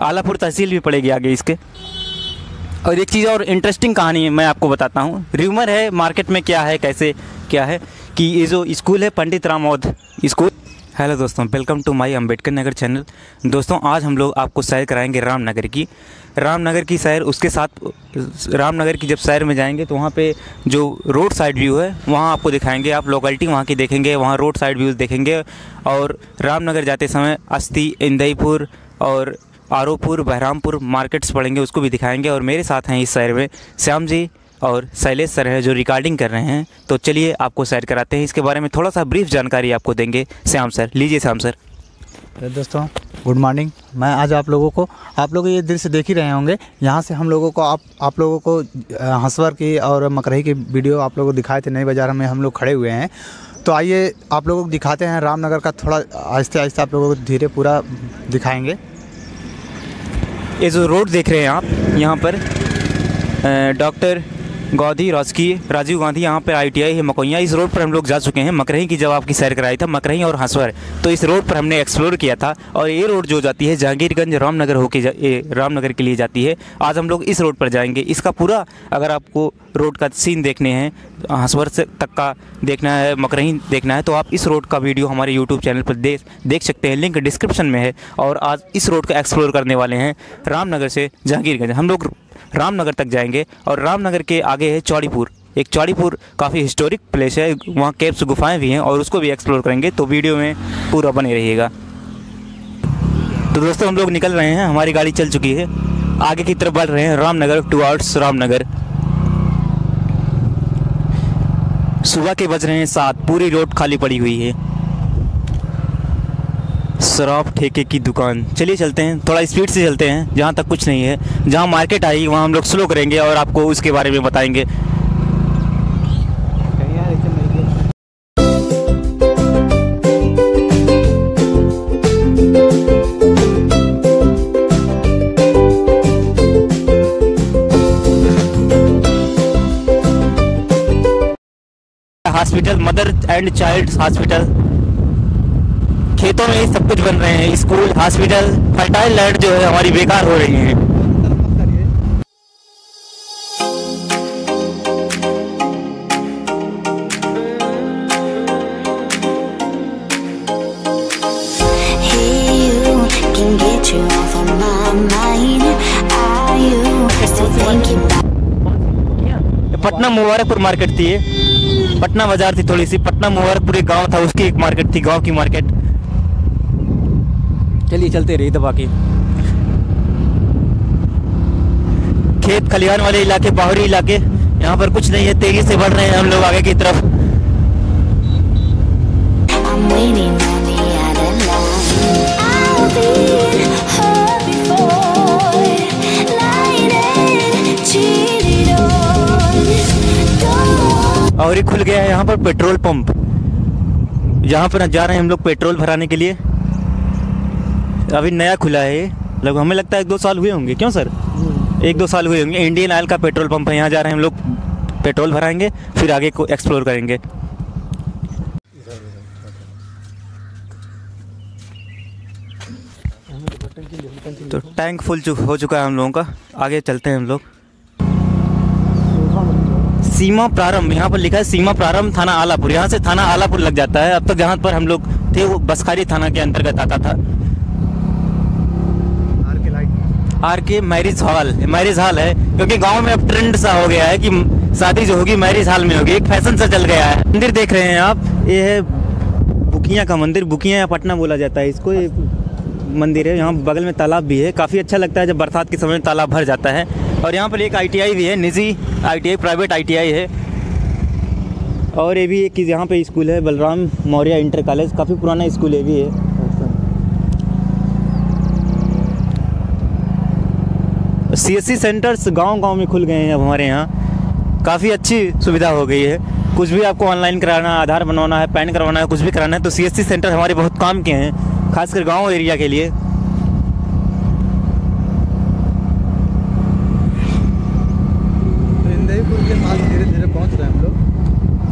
आलापुर तहसील भी पड़ेगी आगे इसके। और एक चीज़ और इंटरेस्टिंग कहानी है मैं आपको बताता हूँ। र्यूमर है मार्केट में क्या है, कैसे, क्या है, कि ये जो स्कूल है पंडित रामोद स्कूल हेलो दोस्तों welcome to my Ambedkar Nagar channel दोस्तों, आज हम लोग आपको सैर कराएँगे रामनगर की। रामनगर की सैर, उसके साथ, रामनगर की जब सैर में जाएँगे तो वहाँ पे जो रोड साइड व्यू है, वहाँ आपको दिखाएँगे। आप लोकेलिटी वहाँ की देखेंगे, वहाँ रोड साइड व्यूज़ देखेंगे। और रामनगर जाते समय अस्थि इंदईपुर और आरोपुर, बहरामपुर मार्केट्स पड़ेंगे, उसको भी दिखाएँगे। और मेरे साथ हैं इस शहर में श्याम जी और शैलेश सर है, जो रिकॉर्डिंग कर रहे हैं। तो चलिए आपको सैर कराते हैं। इसके बारे में थोड़ा सा ब्रीफ जानकारी आपको देंगे श्याम सर। लीजिए श्याम सर। दोस्तों गुड मॉर्निंग मैं आज आप लोगों को, आप लोग ये दृश्य देख ही रहे होंगे। यहाँ से हम लोगों को, आप आप लोगों को हंसवर की और मकरही की वीडियो आप लोगों को दिखाए थे, नई बाज़ार में हम लोग खड़े हुए हैं। तो आइए आप लोगों को दिखाते हैं। रामनगर का थोड़ा आहिस्ते आहिस्ते आप लोगों को धीरे पूरा दिखाएँगे। ये जो रोड देख रहे हैं आप यहाँ पर डॉक्टर गौधी, राजकीय, राजीव गांधी यहाँ पर आईटीआई है मकोइया इस रोड पर हम लोग जा चुके हैं। मकरही की जब आपकी सैर कराई था, मकरही और हंसवर। तो इस रोड पर हमने एक्सप्लोर किया था और ये रोड जो जाती है, जहांगीरगंज रामनगर होकर रामनगर के लिए जाती है। आज हम लोग इस रोड पर जाएँगे। इसका पूरा अगर आपको रोड का सीन देखने हैं, हंसवर से तक का देखना है, मकरही देखना है तो आप इस रोड का वीडियो हमारे यूट्यूब चैनल पर देख देख सकते हैं। लिंक डिस्क्रिप्शन में है और आज इस रोड का एक्सप्लोर करने वाले हैं रामनगर से जहांगीरगंज। हम लोग रामनगर तक जाएँगे और रामनगर के आगे है चौड़ीपुर। एक चौड़ीपुर काफ़ी हिस्टोरिक प्लेस है, वहाँ केप्स गुफाएँ भी हैं और उसको भी एक्सप्लोर करेंगे तो वीडियो में पूरा बने रहिएगा। तो दोस्तों, हम लोग निकल रहे हैं, हमारी गाड़ी चल चुकी है। आगे की तरफ़ बढ़ रहे हैं, रामनगर टू आउट्स रामनगर। सुबह के बज रहे हैं सात, पूरी रोड खाली पड़ी हुई है। शराब ठेके की दुकान। चलिए चलते हैं, थोड़ा स्पीड से चलते हैं, जहाँ तक कुछ नहीं है। जहाँ मार्केट आई, वहाँ हम लोग स्लो करेंगे और आपको उसके बारे में बताएँगे। Hospital mother and child hospital खेतों में ही सब कुछ बन रहे हैं, स्कूल हॉस्पिटल फर्टाइल लैंड जो है हमारी बेकार हो रही है। पटना मुबारकपुर मार्केट थी पटना बाज़ार थी थोड़ी सी। पटना मुबारकपुर एक गाँव था, उसकी एक मार्केट थी, गाँव की मार्केट चलिए चलते रही दबा के। खेत खलिहान वाले इलाके, बाहरी इलाके, यहाँ पर कुछ नहीं है, तेज़ी से बढ़ रहे हैं हम लोग आगे की तरफ़। और ये खुल गया है यहाँ पर पेट्रोल पंप। यहाँ पर जा रहे हैं हम लोग पेट्रोल भराने के लिए। अभी नया खुला है। लगभग हमें लगता है एक दो साल हुए होंगे। क्यों सर? एक दो साल हुए होंगे। इंडियन ऑयल का पेट्रोल पंप है। यहाँ जा रहे हैं हम लोग। पेट्रोल भराएँगे फिर आगे को एक्सप्लोर करेंगे। तो टैंक फुल हो चुका है हम लोगों का। आगे चलते हैं हम लोग। सीमा प्रारंभ। यहाँ पर लिखा है सीमा प्रारंभ थाना आलापुर। यहाँ से थाना आलापुर लग जाता है। अब तक तो जहाँ पर हम लोग थे वो बसखारी थाना के अंतर्गत आता था। आर के मैरिज हॉल मैरिज हॉल है, क्योंकि गाँव में अब ट्रेंड सा हो गया है कि शादी जो होगी मैरिज हॉल में होगी। एक फ़ैशन सा चल गया है। मंदिर देख रहे हैं आप। ये है बुकिया का मंदिर। बुकिया या पटना बोला जाता है इसको। ये मंदिर है। यहाँ बगल में तालाब भी है। काफ़ी अच्छा लगता है जब बरसात के समय में तालाब भर जाता है। और यहाँ पर एक आईटीआई भी है। निजी आईटीआई प्राइवेट आईटीआई है। और ये भी एक यहाँ पे स्कूल है। Balram Maurya inter college. काफ़ी पुराना स्कूल ये भी है। सी एस सी सेंटर्स गांव-गांव में खुल गए हैं अब हमारे यहाँ। काफ़ी अच्छी सुविधा हो गई है। कुछ भी आपको ऑनलाइन कराना है आधार बनवाना है पैन करवाना है कुछ भी कराना है तो सी एस सी सेंटर हमारे बहुत काम के हैं खासकर गाँव एरिया के लिए।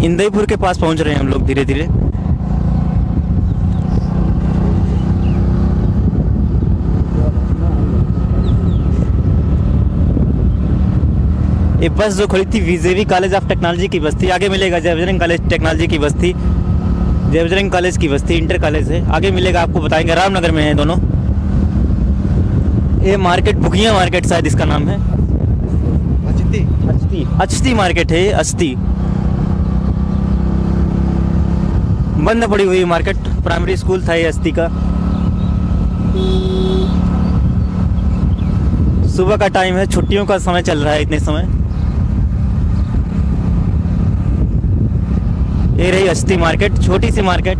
इंदईपुर के पास पहुँच रहे हैं हम लोग? धीरे धीरे ये बस जो खड़ी थी विजेवी कॉलेज ऑफ़ टेक्नोलॉजी की बस थी। आगे मिलेगा जय बजरंग कॉलेज टेक्नोलॉजी की बस थी। जय कॉलेज की बस थी इंटर कॉलेज है। आगे मिलेगा आपको बताएँगे। रामनगर में है दोनों। ये मार्केट बुकिया मार्केट शायद इसका नाम है। अचती अचती मार्केट है अचती बंद पड़ी हुई मार्केट प्राइमरी स्कूल था ये अस्थि का। सुबह का टाइम है छुट्टियों का समय चल रहा है इतने समय। ये रही अस्थि मार्केट, छोटी सी मार्केट।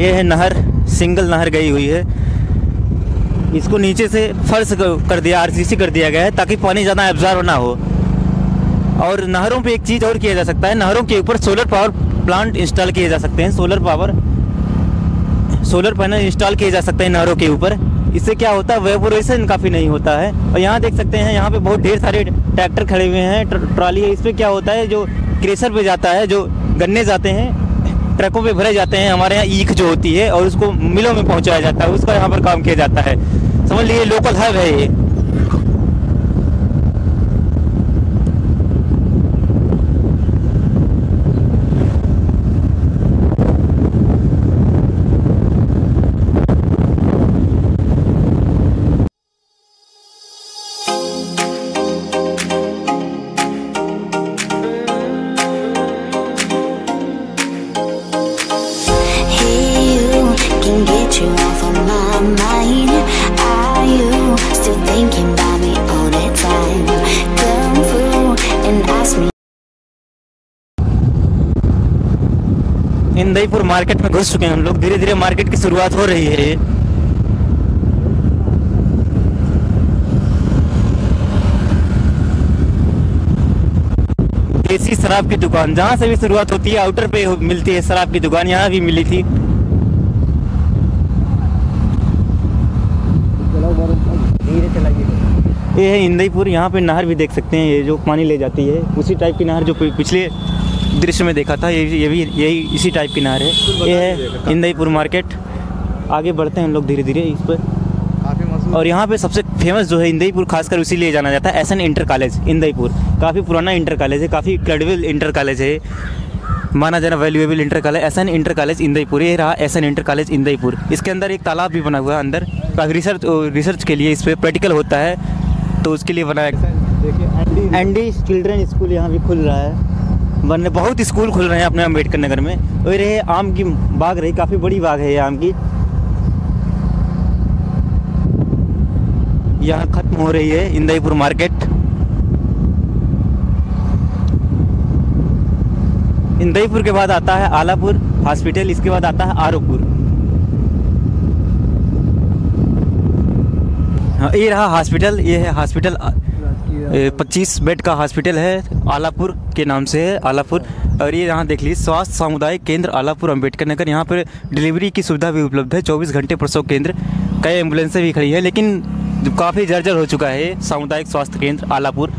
ये है नहर, सिंगल नहर गई हुई है। इसको नीचे से फर्श कर दिया आरसीसी कर दिया गया है, ताकि पानी ज़्यादा एब्जॉर्व ना हो। और नहरों पे एक चीज़ और किया जा सकता है, नहरों के ऊपर सोलर पावर प्लांट इंस्टॉल किए जा सकते हैं। Solar power solar panel install किए जा सकते हैं नहरों के ऊपर। इससे क्या होता है वेपोरेशन काफ़ी नहीं होता है। और यहाँ देख सकते हैं, यहाँ पे बहुत ढेर सारे ट्रैक्टर खड़े हुए हैं ट्रॉली है इस पर क्या होता है, जो क्रेशर पे जाता है, जो गन्ने जाते हैं, ट्रकों पे भरे जाते हैं, हमारे यहाँ ईख जो होती है और उसको मिलों में पहुँचाया जाता है, उसका यहाँ पर काम किया जाता है। समझ लीजिए लोकल हब है ये। इंदईपुर मार्केट में घुस चुके हैं हम लोग। धीरे धीरे मार्केट की शुरुआत हो रही है। देसी शराब की दुकान, जहाँ से भी शुरुआत होती है आउटर पे मिलती है शराब की दुकान, यहाँ भी मिली थी। ये है इंदईपुर यहाँ पे नहर भी देख सकते हैं, ये जो पानी ले जाती है, उसी टाइप की नहर जो पिछले दृश्य में देखा था ये ये भी यही इसी टाइप की नहर है ये है इंदईपुर मार्केट आगे बढ़ते हैं हम लोग धीरे धीरे इस पर। काफ़ी और यहाँ पे सबसे फ़ेमस जो है इंदईपुर खासकर उसी लिए जाना जाता है S N inter college Indaipur काफ़ी पुराना इंटर कॉलेज है काफ़ी क्रेडिबल इंटर कॉलेज है। माना जाना valuable inter college S N inter college Indaipur ये रहा S N inter college Indaipur इसके अंदर एक तालाब भी बना हुआ है अंदर। काफ़ी रिसर्च रिसर्च के लिए इस पर प्रैक्टिकल होता है तो उसके लिए बनाया देखिए एंडी चिल्ड्रन स्कूल यहाँ भी खुल रहा है। बनने बहुत स्कूल खुल रहे हैं अपने अंबेडकर नगर में। और ये आम की बाग रही, काफ़ी बड़ी बाग है ये आम की। यहाँ खत्म हो रही है इंदईपुर मार्केट। इंदईपुर के बाद आता है आलापुर हॉस्पिटल, इसके बाद आता है आरोपुर। हाँ ये रहा हॉस्पिटल, ये है हॉस्पिटल पच्चीस बेड का हॉस्पिटल है, आलापुर के नाम से है, आलापुर। और ये यहाँ देख लीजिए, स्वास्थ्य सामुदायिक केंद्र आलापुर अंबेडकर नगर। यहाँ पर डिलीवरी की सुविधा भी उपलब्ध है 24 घंटे प्रसव केंद्र, कई एम्बुलेंसें भी खड़ी है, लेकिन काफ़ी जर्जर हो चुका है सामुदायिक स्वास्थ्य केंद्र आलापुर।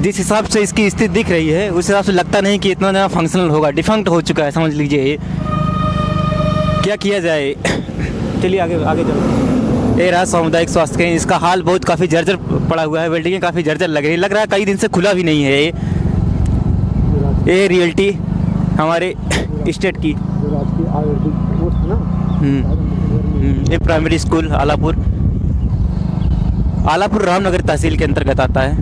जिस हिसाब से इसकी स्थिति दिख रही है, उस हिसाब से लगता नहीं कि इतना ज़्यादा फंक्शनल होगा। डिफंक्ट हो चुका है, समझ लीजिए। क्या किया जाए? चलिए आगे आगे चलो ये रहा सामुदायिक स्वास्थ्य केंद्र। इसका हाल बहुत काफ़ी जर्जर पड़ा हुआ है। बिल्डिंगें काफ़ी जर्जर लग रही है। लग रहा है कई दिन से खुला भी नहीं है ये। ये रियल्टी हमारे स्टेट की। हम्म, हम्म, ये प्राइमरी स्कूल आलापुर। आलापुर रामनगर तहसील के अंतर्गत आता है।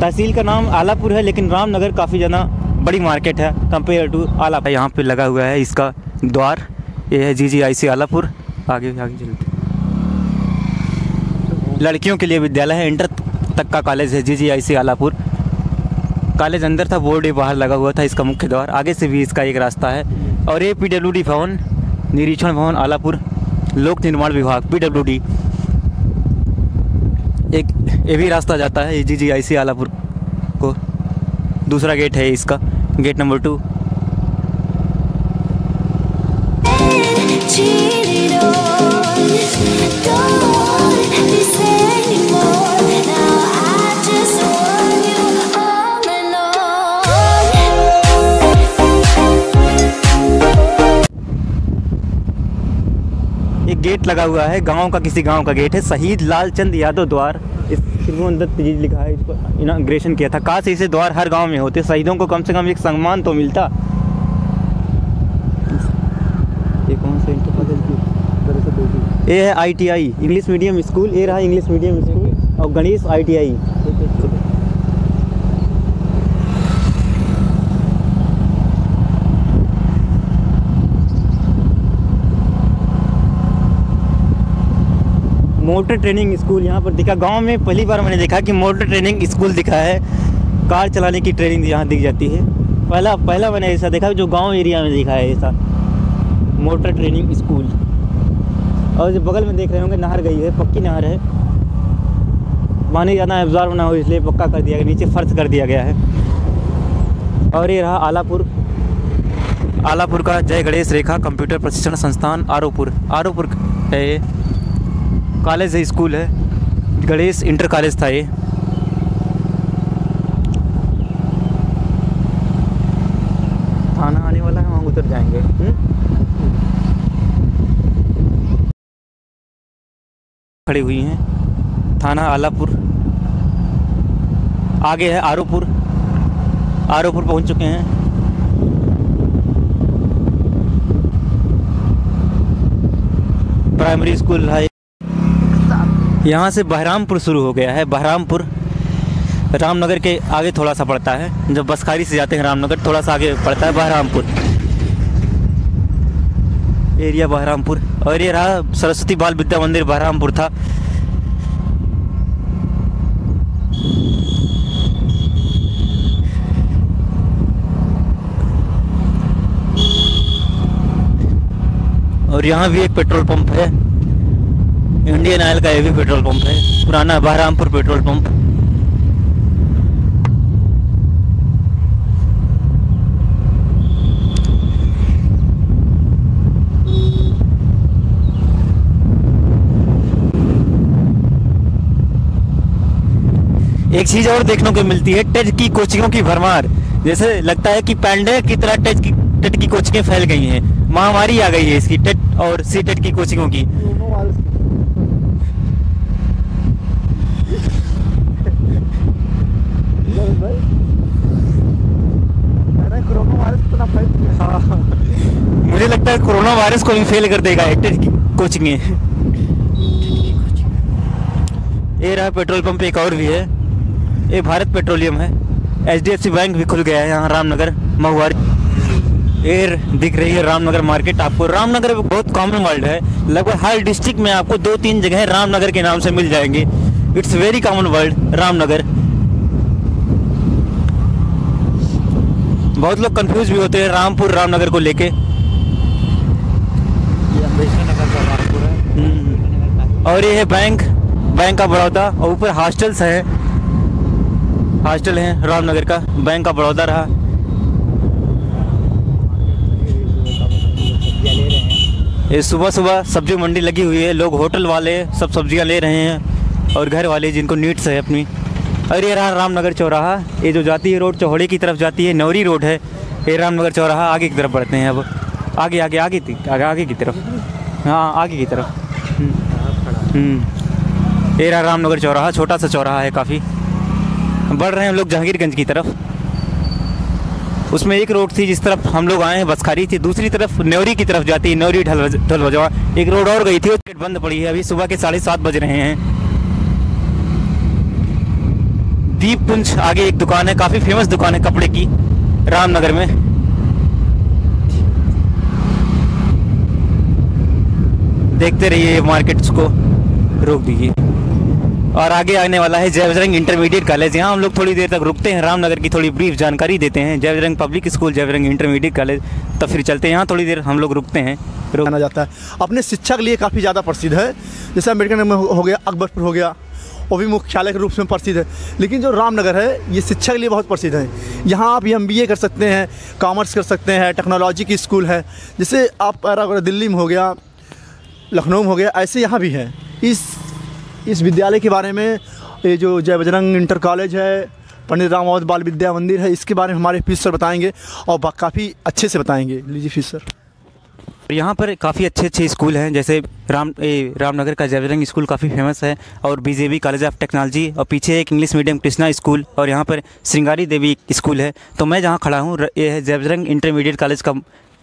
तहसील का नाम आलापुर है लेकिन रामनगर काफ़ी ज़्यादा बड़ी मार्केट है कंपेयर टू आला यहाँ पे लगा हुआ है इसका द्वार। ये है जी जी आई सी आलापुर। आगे आगे चलते लड़कियों के लिए विद्यालय है, इंटर तक का कॉलेज है जी जी आई सी आलापुर। कॉलेज अंदर था, बोर्ड बाहर लगा हुआ था, इसका मुख्य द्वार। आगे से भी इसका एक रास्ता है। और ये पी डब्ल्यू डी भवन, निरीक्षण भवन, आलापुर, लोक निर्माण विभाग पी डब्ल्यू डी एक, ये भी रास्ता जाता है जी जी आई सी आलापुर को। दूसरा गेट है इसका, गेट नंबर टू। गेट लगा हुआ है, गाँव का किसी गाँव का गेट है। शहीद लाल चंद यादव द्वार, इस त्रिभुवन दत्त जी लिखा है, इसको इनाग्रेशन किया था। काश ऐसे द्वार हर गाँव में होते, शहीदों को कम से कम एक सम्मान तो मिलता। ये है? I T I, English medium school ये रहा इंग्लिश मीडियम स्कूल, और Ganesh ITI motor training school यहाँ पर दिखा। गाँव में पहली बार मैंने देखा कि मोटर ट्रेनिंग स्कूल दिखा है। कार चलाने की ट्रेनिंग यहाँ दिख जाती है। पहला पहला मैंने ऐसा देखा जो गाँव एरिया में देखा है ऐसा। Motor training school. और जो बगल में देख रहे होंगे, नहर गई है, पक्की नहर है। पानी ज़्यादा एब्जॉर्व ना हो, इसलिए पक्का कर दिया गया, नीचे फर्श कर दिया गया है। और ये रहा आलापुर। आलापुर का जय गणेश रेखा कंप्यूटर प्रशिक्षण संस्थान आरोपुर। आरोपुर है कॉलेज है स्कूल है। गणेश इंटर कॉलेज था ये। थाना आने वाला है वहाँ उतर जाएँगे। हम्म? खड़ी हुई हैं। थाना आलापुर। आगे है आरोपुर। आरोपुर पहुँच चुके हैं। प्राइमरी स्कूल है। यहाँ से बहरामपुर शुरू हो गया है। बहरामपुर रामनगर के आगे थोड़ा सा पड़ता है। जब बसखारी से जाते हैं रामनगर, थोड़ा सा आगे पड़ता है बहरामपुर। एरिया बहरामपुर। और ये रहा सरस्वती बाल विद्या मंदिर बहरामपुर था। और यहाँ भी एक पेट्रोल पंप है। इंडियन ऑयल का भी पेट्रोल पंप है, पुराना बहरामपुर पेट्रोल पंप। एक चीज़ और देखने को मिलती है टेट की कोचिंगों की भरमार। जैसे लगता है कि पैंडेमिक की तरह टेट की टेट की कोचिंगें फैल गई हैं। महामारी आ गई है इसकी टेट और सी टेट की कोचिंगों की। हाँ। मुझे लगता है कोरोना वायरस को भी फेल कर देगा टेट की कोचिंग ये रहा पेट्रोल पंप एक और भी है। ये भारत पेट्रोलियम है। एच बैंक भी खुल गया है यहाँ रामनगर, महुआर। एयर दिख रही है रामनगर मार्केट आपको। रामनगर बहुत कॉमन वर्ल्ड है। लगभग हर डिस्ट्रिक्ट में आपको दो तीन जगह रामनगर के नाम से मिल जाएँगे। It's very common world Ramnagar. बहुत लोग कंफ्यूज भी होते हैं रामपुर रामनगर को लेके। हम्म। और ये है बैंक बैंक का बड़ौदा और ऊपर हॉस्टल्स हैं। हॉस्टल है रामनगर का बैंक का बड़ौदा रहा। ये सुबह सुबह सब्ज़ी मंडी लगी हुई है लोग होटल वाले सब सब्ज़ियाँ ले रहे हैं और घर वाले जिनको नीड्स है अपनी। और ये रहा रामनगर चौराहा। ये जो जाती है रोड, चौहड़ी की तरफ़ जाती है, नौरी रोड है। ये रामनगर चौराहा, आगे की तरफ़ बढ़ते हैं अब। आगे आगे आगे आगे आगे की तरफ़। हाँ आगे की तरफ़। हम्म। ये रहा रामनगर चौराहा, छोटा सा चौराहा है काफ़ी। बढ़ रहे हैं हम लोग जहांगीरगंज की तरफ़। उसमें एक रोड थी जिस तरफ़ हम लोग आए हैं, बसखारी थी। दूसरी तरफ़ न्योरी की तरफ़ जाती है न्योरी ढल ढलवजवा। एक रोड और गई थी गेट बंद पड़ी है। अभी सुबह के साढ़े सात बज रहे हैं। दीप कुंज आगे एक दुकान है, काफ़ी फ़ेमस दुकान है कपड़े की, रामनगर में। देखते रहिए मार्केट्स को, रोक दीजिए। और आगे आने वाला है जय बजरंग इंटरमीडिएट कॉलेज यहाँ हम लोग थोड़ी देर तक रुकते हैं, रामनगर की थोड़ी ब्रीफ जानकारी देते हैं। जय बजरंग पब्लिक स्कूल जय बजरंग इंटरमीडिएट कॉलेज तो फिर चलते हैं। यहाँ थोड़ी देर हम लोग रुकते हैं, रुक जाना जाता है। अपने शिक्षा के लिए काफ़ी ज़्यादा प्रसिद्ध है। जैसे अंबेडकर में हो गया, अकबरपुर हो गया वो भी मुख्यालय के रूप में प्रसिद्ध है। लेकिन जो रामनगर है, ये शिक्षा के लिए बहुत प्रसिद्ध है। यहाँ आप एम बी कर सकते हैं, कॉमर्स कर सकते हैं, टेक्नोलॉजी की स्कूल है। जैसे आप अगर दिल्ली में हो गया, लखनऊ में हो गया, ऐसे यहाँ भी है। इस इस विद्यालय के बारे में ये जो जय बजरंग इंटर कॉलेज है, पंडित रामावत बाल विद्या मंदिर है, इसके बारे में हमारे फ़ीस सर बताएँगे और काफ़ी अच्छे से बताएँगे। लीजिए फ़ीस सर यहाँ पर काफ़ी अच्छे अच्छे स्कूल हैं जैसे राम ए, रामनगर का जयरंग स्कूल काफ़ी फ़ेमस है और बीजेबी कॉलेज ऑफ़ टेक्नोलॉजी और पीछे एक इंग्लिश मीडियम कृष्णा स्कूल और यहाँ पर श्रृंगारी देवी स्कूल है। तो मैं जहाँ खड़ा हूँ ये है जयरंग इंटरमीडिएट कॉलेज का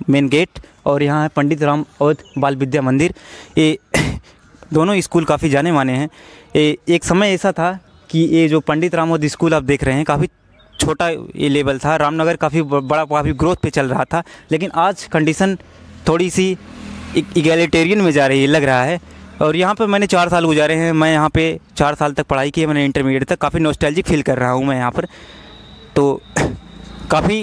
मेन गेट और यहाँ है पंडित राम औध बाल विद्या मंदिर। ये दोनों स्कूल काफ़ी जाने माने हैं। ये एक समय ऐसा था कि ये जो पंडित रामोद स्कूल आप देख रहे हैं काफ़ी छोटा ये लेवल था। रामनगर काफ़ी बड़ा काफ़ी ग्रोथ पे चल रहा था। लेकिन आज कंडीशन थोड़ी सी इगैलिटेरियन में जा रही है लग रहा है। और यहाँ पर मैंने चार साल गुजारे हैं मैं यहाँ पे चार साल तक पढ़ाई की है मैंने इंटरमीडिएट तक काफ़ी नोस्टैल्जिक फील कर रहा हूँ मैं यहाँ पर। तो काफ़ी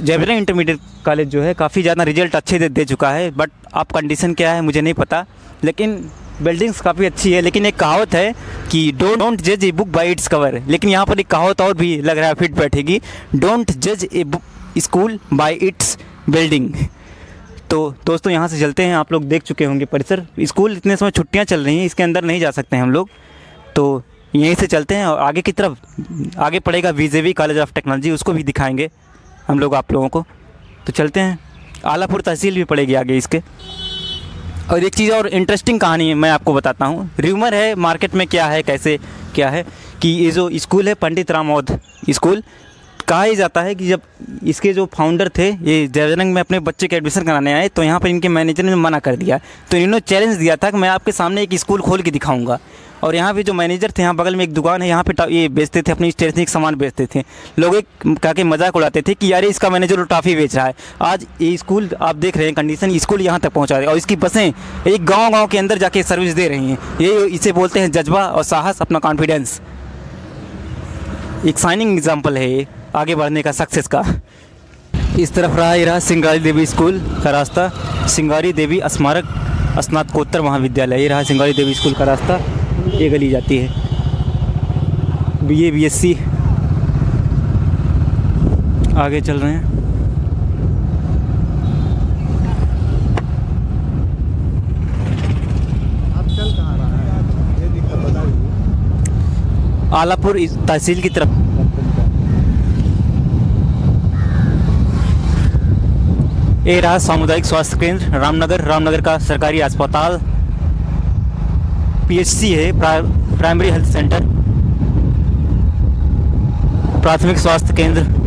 जयबरा इंटरमीडिएट कॉलेज जो है काफ़ी ज़्यादा रिज़ल्ट अच्छे दे, दे चुका है बट आप कंडीशन क्या है मुझे नहीं पता। लेकिन बिल्डिंग्स काफ़ी अच्छी है लेकिन एक कहावत है कि डोंट डोंट जज a book by its cover लेकिन यहाँ पर एक कहावत और भी लग रहा है फिट बैठेगी डोंट जज a book school by its building तो दोस्तों, यहाँ से चलते हैं। आप लोग देख चुके होंगे परिसर। स्कूल इतने समय छुट्टियाँ चल रही हैं, इसके अंदर नहीं जा सकते हैं हम लोग। तो यहीं से चलते हैं और आगे की तरफ़, आगे पड़ेगा वी कॉलेज ऑफ़ टेक्नोलॉजी उसको भी दिखाएँगे हम लोग आप लोगों को। तो चलते हैं। आलापुर तहसील भी पड़ेगी आगे इसके। और एक चीज़ और इंटरेस्टिंग कहानी है मैं आपको बताता हूँ। र्यूमर है मार्केट में क्या है, कैसे क्या है, कि ये जो स्कूल है, पंडित रामोद स्कूल कहा ही जाता है कि जब इसके जो फाउंडर थे, ये जयजनंग में अपने बच्चे के एडमिशन कराने आए तो यहाँ पर इनके मैनेजर ने मना कर दिया। तो इन्होंने चैलेंज दिया था कि मैं आपके सामने एक स्कूल खोल के दिखाऊँगा। और यहाँ पे जो मैनेजर थे, यहाँ बगल में एक दुकान है, यहाँ पे ये बेचते थे, अपनी स्टेशनरी सामान बेचते थे। लोग एक कह के मज़ाक उड़ाते थे कि यार इसका मैनेजर तो टॉफ़ी बेच रहा है। आज ये स्कूल आप देख रहे हैं कंडीशन स्कूल यहाँ तक पहुँचा रहे और इसकी बसें एक गाँव गाँव के अंदर जाके सर्विस दे रही हैं। ये इसे बोलते हैं जज्बा और साहस, अपना कॉन्फिडेंस एक साइनिंग एग्ज़ाम्पल है ये। आगे बढ़ने का सक्सेस का। इस तरफ़ रहा ये रहा, सिंगारी देवी स्कूल का रास्ता। सिंगारी देवी स्मारक, स्नातकोत्तर महाविद्यालय, ये रहा सिंगारी देवी स्कूल का रास्ता। ये गली जाती है। B A B S C आगे चल रहे हैं। है आलापुर तहसील की तरफ़। ये रहा सामुदायिक स्वास्थ्य केंद्र, रामनगर। रामनगर का सरकारी अस्पताल, पीएचसी है प्रा- प्राइमरी हेल्थ सेंटर। प्राथमिक स्वास्थ्य केंद्र।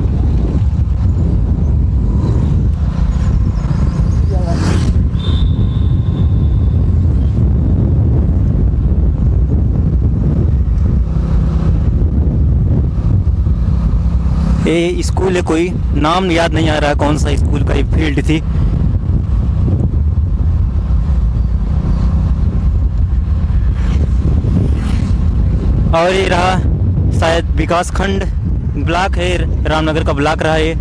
ये स्कूल है कोई? नाम याद नहीं आ रहा कौन सा स्कूल का एक फ़ील्ड थी। और ये रहा शायद विकास खंड। ब्लॉक है, रामनगर का ब्लॉक रहा ये।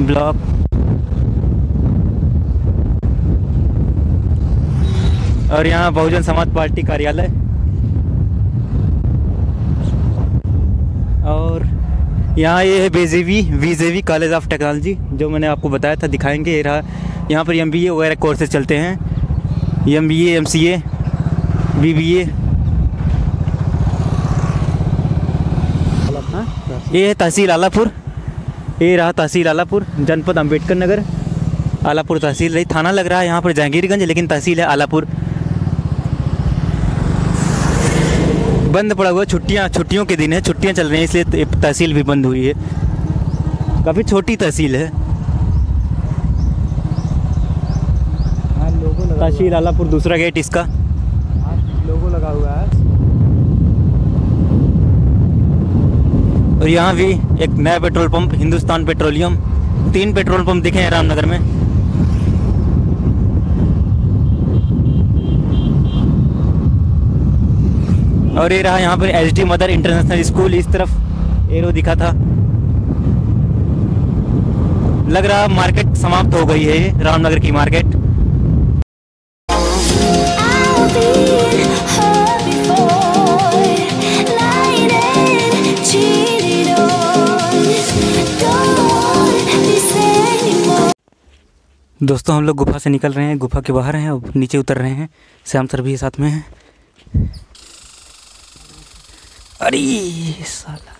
ब्लॉक। और यहाँ बहुजन समाज पार्टी कार्यालय और यहाँ ये है बेजेवी वीजेवी कॉलेज ऑफ़ टेक्नोलॉजी जो मैंने आपको बताया था, दिखाएँगे ये रहा। यहाँ पर एमबीए वगैरह कोर्सेज चलते हैं। M B M C A B B A ये है तहसील आलापुर। ये रहा तहसील आलापुर, जनपद अंबेडकर नगर। आलापुर तहसील रही, थाना लग रहा है यहाँ पर जहांगीरगंज, लेकिन तहसील है आलापुर। बंद पड़ा हुआ है, छुट्टियाँ छुट्टियों के दिन है छुट्टियाँ चल रही हैं इसलिए तहसील भी बंद हुई है। काफ़ी छोटी तहसील है। हाँ तहसील आलापुर दूसरा गेट इसका। हाँ लोगो लगा हुआ है। और यहाँ भी एक नया पेट्रोल पंप हिंदुस्तान पेट्रोलियम। तीन पेट्रोल पंप दिखे हैं रामनगर में। और ये रहा यहाँ पर H D Mother International School इस तरफ़ एरो दिखा था। लग रहा मार्केट समाप्त हो गई है ये रामनगर की मार्केट. दोस्तों हम लोग गुफा से निकल रहे हैं गुफा के बाहर हैं और नीचे उतर रहे हैं। श्याम सर भी साथ में हैं। अरे साला